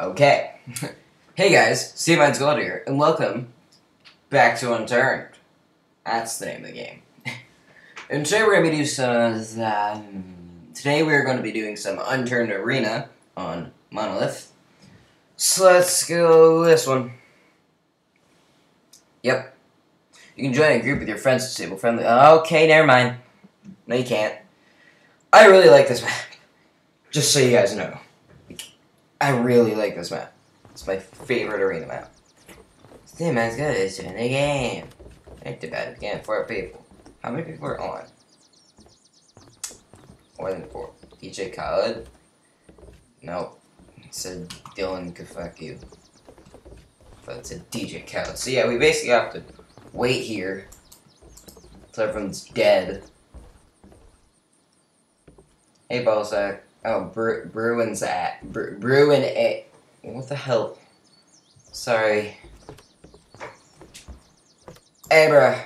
Okay. hey guys, Stevine's Gold here, and welcome back to Unturned. That's the name of the game. and today we're going to be doing some... Um, today we're going to be doing some Unturned Arena on Monolith. So let's go this one. Yep. You can join a group with your friends to disable friendly... Okay, never mind. No, you can't. I really like this map. Just so you guys know. I really like this map. It's my favorite arena map. Still as good as in the game. Ain't too bad again. Four people. How many people are on? More than four. DJ Khaled? Nope. Said Dylan could fuck you. But it's a DJ Khaled. So yeah, we basically have to wait here until everyone's dead. Hey, Balzac. Oh, Bru Bruin's at. Bru Bruin A. What the hell? Sorry. Hey, bruh.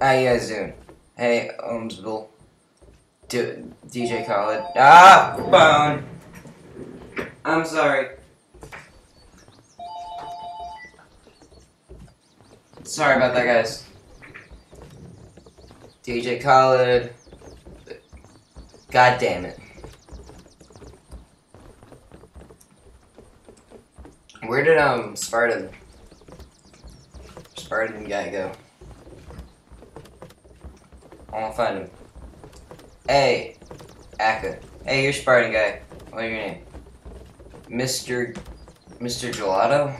How you guys doing? Hey, Ohmsville. D DJ Khaled. Ah! Phone! I'm sorry. Sorry about that, guys. DJ Khaled. God damn it. Where did um Spartan Spartan guy go? I wanna find him. Hey, Akka. Hey, you're Spartan guy. What's your name? Mr. Mr. Gelato?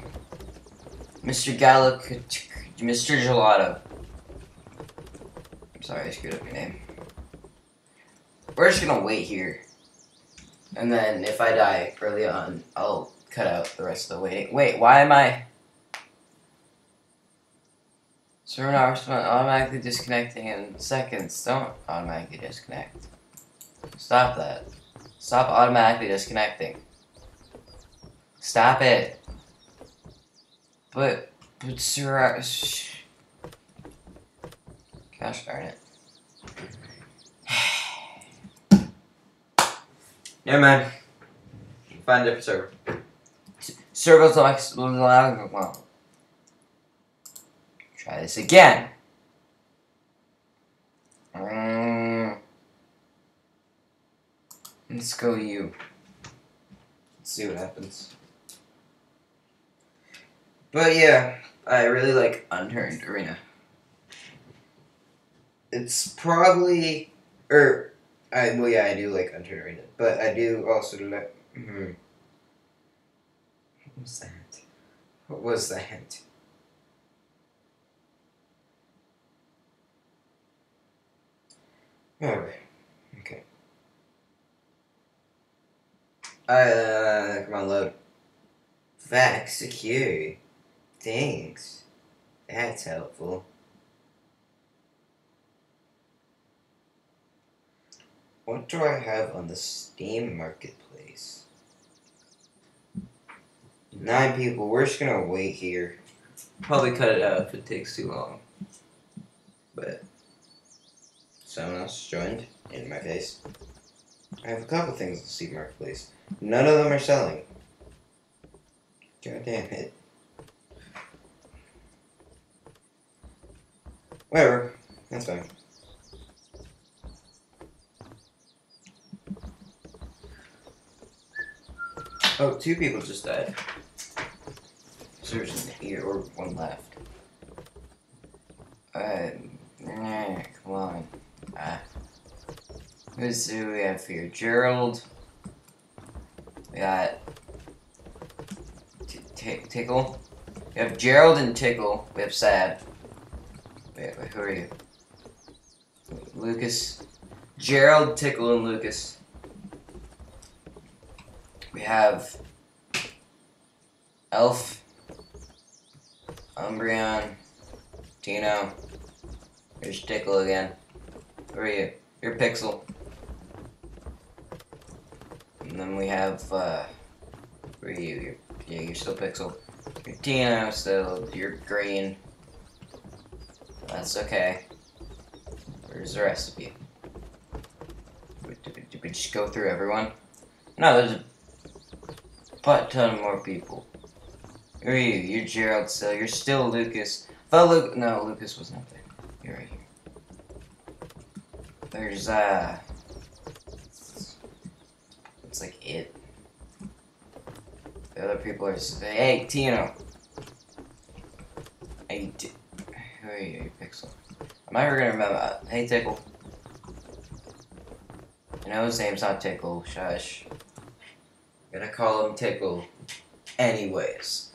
Mr. Gallo Mr. Gelato. I'm sorry, I screwed up your name. We're just gonna wait here. And then if I die early on, I'll cut out the rest of the waiting. Wait, why am I... Server not automatically disconnecting in seconds. Don't automatically disconnect. Stop that. Stop automatically disconnecting. Stop it. But, but Sir, gosh darn it. Never mind. Find a different server. Well. Try this again. Um, let's go you. Let's see what happens. But yeah, I really like Unturned Arena. It's probably, or I well yeah I do like Unturned Arena, but I do also like. Hmm, what was that? What was that? Alright. Okay. Uh, come on, load. Fact secure. Thanks. That's helpful. What do I have on the Steam Marketplace? Nine people. We're just gonna wait here. Probably cut it out if it takes too long. But someone else joined in my face. I have a couple things the Steam Marketplace. None of them are selling. God damn it. Whatever. That's fine. Oh, two people just died. There's here, or one left. Uh, nah, come on. Ah. Who's who we have here? Gerald. We got Tickle. We have Gerald and Tickle. We have Sad. Wait, wait, who are you? Lucas. Gerald, Tickle, and Lucas. We have Elf, Umbreon, Tino. There's Tickle again. Where are you? You're Pixel. And then we have, uh, where are you? You're, yeah, you're still Pixel. You're Tino still. You're green. That's okay. Where's the rest of you? Did we just go through everyone? No, there's a butt ton more people. Who are you? You're Gerald still. You're still Lucas. Thought Luke. No, Lucas was not there. You're right here. There's uh. It's like it. The other people are. Hey, Tino. Hey, T- who are you? Pixel. I'm never gonna remember. that. Hey, Tickle. You know his name's not Tickle. Shush. gonna call him Tickle. Anyways.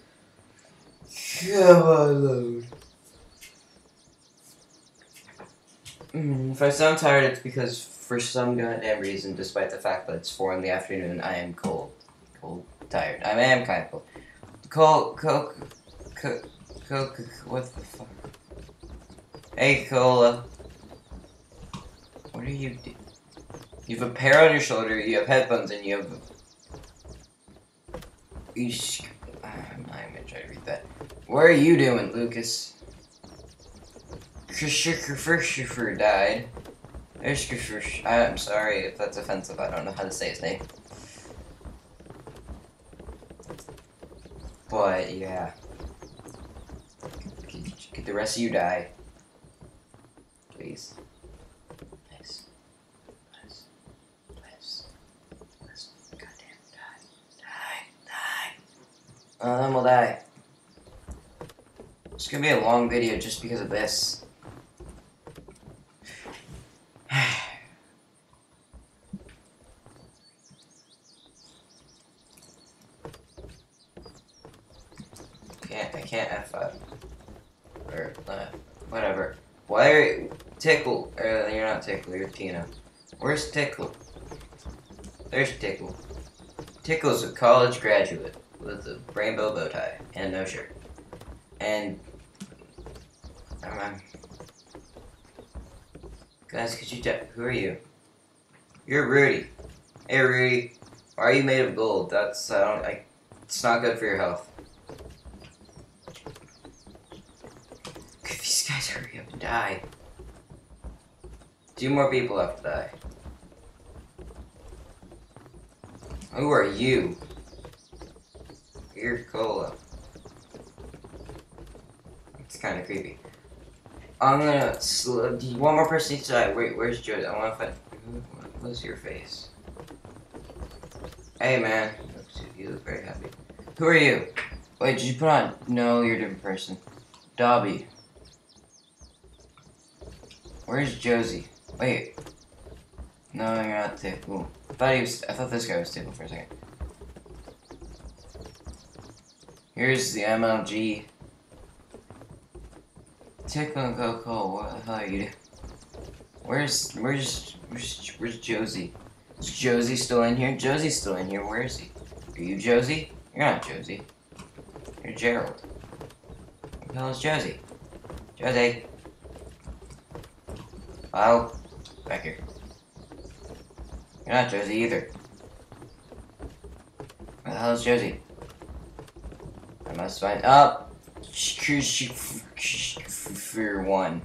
Mm, If I sound tired, it's because for some goddamn reason, despite the fact that it's four in the afternoon, I am cold. Cold, tired. I am kind of cold. Cold, coke, coke, coke, what the fuck? Hey, Cola. What are you doing? You have a pair on your shoulder, you have headphones, and you have. I'm not even gonna try to read that. What are you doing, Lucas? Christopher died. I'm sorry if that's offensive. I don't know how to say his name. But yeah. Could, the rest of you die? Please. Please. Please. Please. Goddamn. Die. Die. Die. Uh, then we'll die. It's gonna be a long video just because of this. can't I can't F up. Or uh, whatever. Why are you Tickle? Uh, you're not Tickle, you're Tina. Where's Tickle? There's Tickle. Tickle's a college graduate with a rainbow bow tie and no shirt. And um, guys, could you who are you? You're Rudy. Hey Rudy, why are you made of gold? That's I don't I. It's not good for your health. Could these guys hurry up and die? Two more people have to die. Who are you? You're Cola. It's kind of creepy. I'm gonna. Sl- do you- one more person needs to die. Wait, where's Joe? I want to find. What's your face? Hey, man. You look very happy. Who are you? Wait, did you put on? No, you're a different person. Dobby. Where's Josie? Wait. No, you're not Tickle. I thought he was. I thought this guy was Tickle for a second. Here's the MLG. And Coco, what the hell are you? Where's where's where's where's Josie? Is Josie still in here? Josie's still in here. Where is he? Are you Josie? You're not Josie. You're Gerald. What the hell is Josie? Josie. Hello? Back here. You're not Josie either. Where the hell is Josie? I must find oh! up. For one.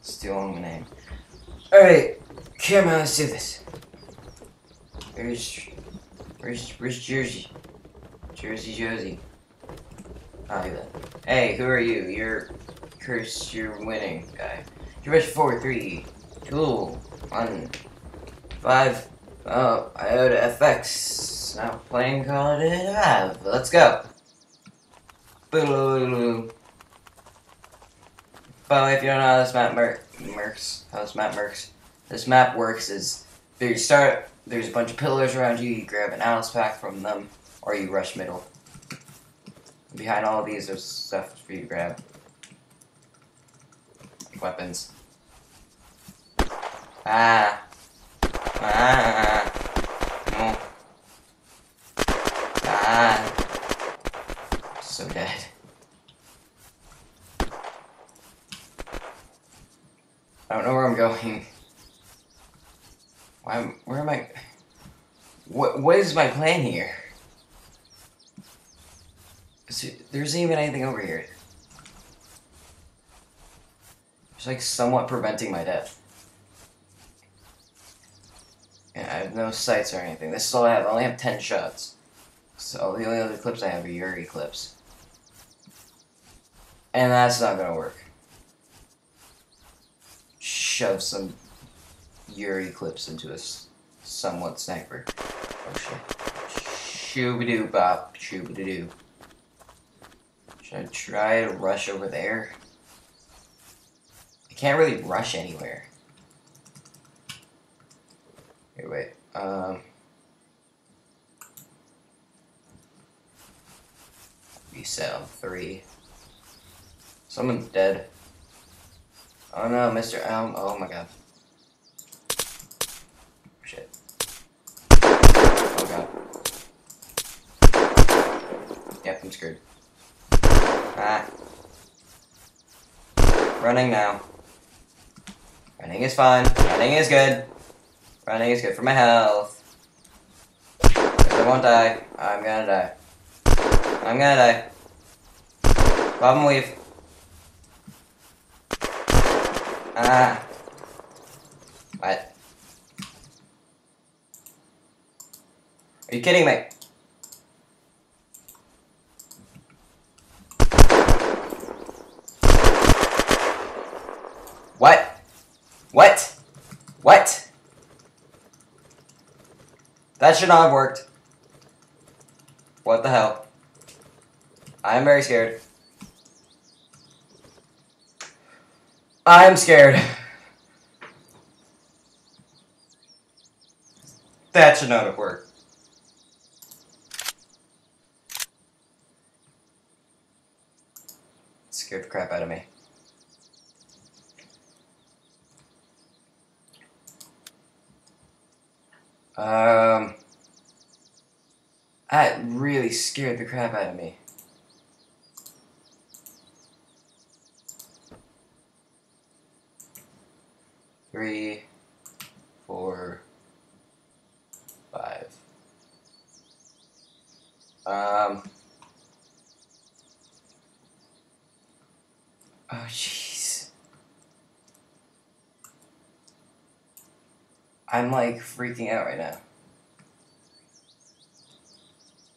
Still on the name. Alright, come on, uh, let's do this. Where's where's where's Jersey? Jersey Josie. Oh, you Hey, who are you? You're Chris, you're winning guy. You're best four, three, two, one, five. Oh, Iota FX. Now playing Call it have. Let's go. Boo. By the way, if you don't know how this map works, how this map works, this map works is you start. There's a bunch of pillars around you. You grab an Alice pack from them, or you rush middle. Behind all of these, there's stuff for you to grab. Weapons. Ah. Ah. No. Ah. So dead. I don't know where I'm going. Why? Where am I? What? What is my plan here? There isn't even anything over here. It's like somewhat preventing my death. And I have no sights or anything. This is all I have. I only have ten shots. So the only other clips I have are Yuri clips. And that's not gonna work. Shove some Yuri clips into a somewhat sniper. Oh shit. Shooby-doo bop, shooby-doo. Should I try to rush over there? I can't really rush anywhere. Here, wait. Um. Reset on three. Someone's dead. Oh no, Mr. Elm. Oh my god. Shit. Oh god. Yep, I'm screwed. Ah. Running now. Running is fine. Running is good. Running is good for my health. 'Cause I won't die. I'm gonna die. I'm gonna die. Bob and weave. Ah. What? Are you kidding me? What? What? What? That should not have worked. What the hell? I am very scared. I'm scared. That should not have worked. Scared the crap out of me. Um, that really scared the crap out of me. Three, four, five. Um. Oh, jeez. I'm like freaking out right now.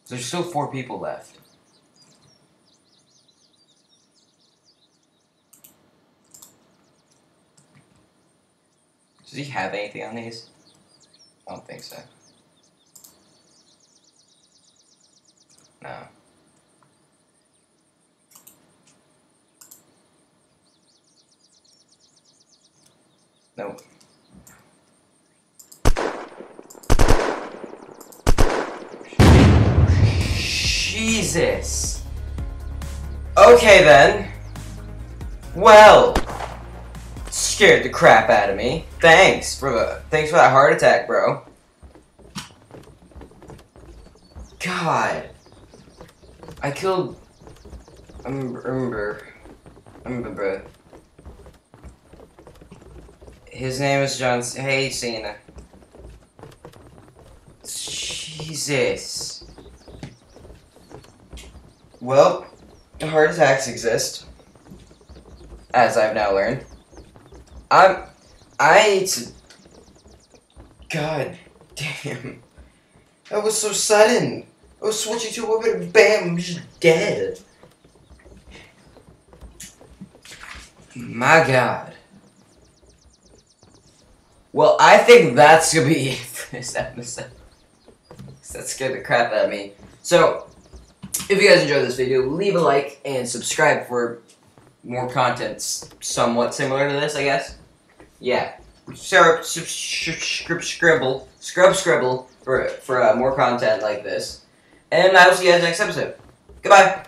There's still four people left. Does he have anything on these? I don't think so. No. Nope. Jesus. Okay then. Well, scared the crap out of me. Thanks for the thanks for that heart attack, bro. God. I killed I remember I remember his name is John Hey Cena. Jesus. Well, heart attacks exist. As I've now learned. I'm I God damn. That was so sudden. I was switching to a weapon, bam, I'm just dead. My god. Well, I think that's gonna be it for this episode. That scared the crap out of me. So, if you guys enjoyed this video, leave a like and subscribe for more content somewhat similar to this, I guess. Yeah. Scribble, scribble, scrub, scribble for for uh, more content like this. And I will see you guys next episode. Goodbye.